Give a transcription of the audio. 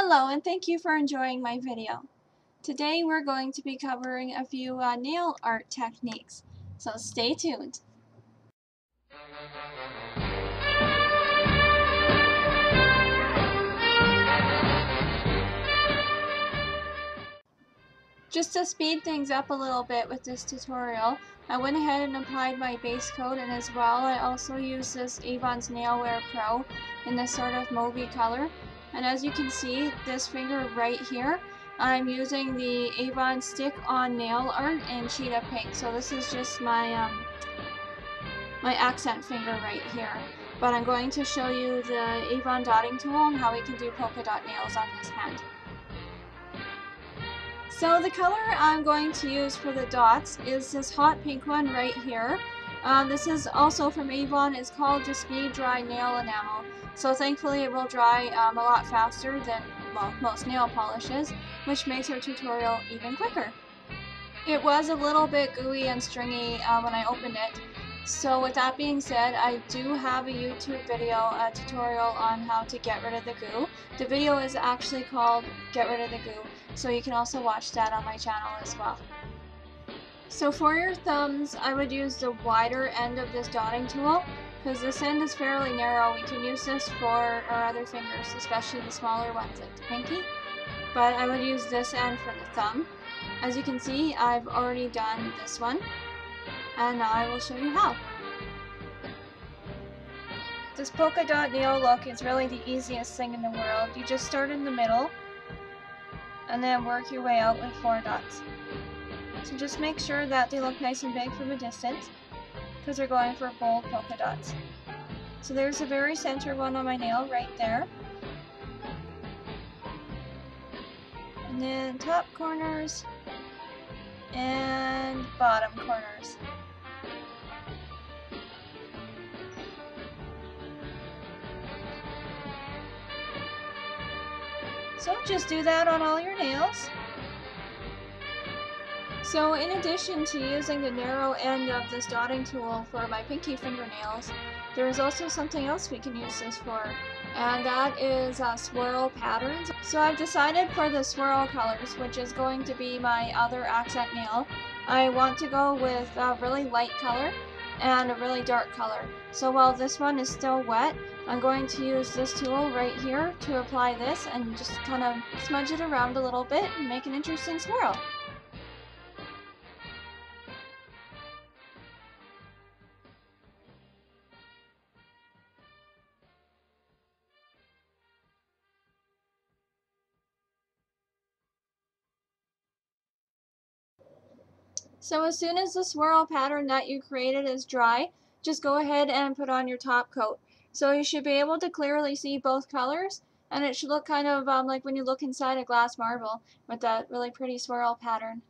Hello and thank you for enjoying my video. Today we're going to be covering a few uh, nail art techniques, so stay tuned. Just to speed things up a little bit with this tutorial, I went ahead and applied my base coat and as well I also used this Avon's Nailwear Pro in this sort of mauvey color and as you can see, this finger right here, I'm using the Avon Stick On Nail Art in Cheetah Pink. So this is just my, um, my accent finger right here. But I'm going to show you the Avon dotting tool and how we can do polka dot nails on this hand. So the color I'm going to use for the dots is this hot pink one right here. Uh, this is also from Avon. It's called the Speed Dry Nail Enamel. So thankfully it will dry um, a lot faster than well, most nail polishes, which makes our tutorial even quicker. It was a little bit gooey and stringy uh, when I opened it. So with that being said, I do have a YouTube video a tutorial on how to get rid of the goo. The video is actually called Get Rid of the Goo, so you can also watch that on my channel as well. So for your thumbs, I would use the wider end of this dotting tool because this end is fairly narrow. We can use this for our other fingers, especially the smaller ones like the pinky. But I would use this end for the thumb. As you can see, I've already done this one. And now I will show you how. This polka dot nail look is really the easiest thing in the world. You just start in the middle and then work your way out with four dots. So just make sure that they look nice and big from a distance because we're going for bold polka dots. So there's a very center one on my nail right there. And then top corners and bottom corners. So just do that on all your nails. So in addition to using the narrow end of this dotting tool for my pinky fingernails, there is also something else we can use this for, and that is uh, swirl patterns. So I've decided for the swirl colors, which is going to be my other accent nail, I want to go with a really light color and a really dark color. So while this one is still wet, I'm going to use this tool right here to apply this and just kind of smudge it around a little bit and make an interesting swirl. So as soon as the swirl pattern that you created is dry, just go ahead and put on your top coat. So you should be able to clearly see both colors, and it should look kind of um, like when you look inside a glass marble with that really pretty swirl pattern.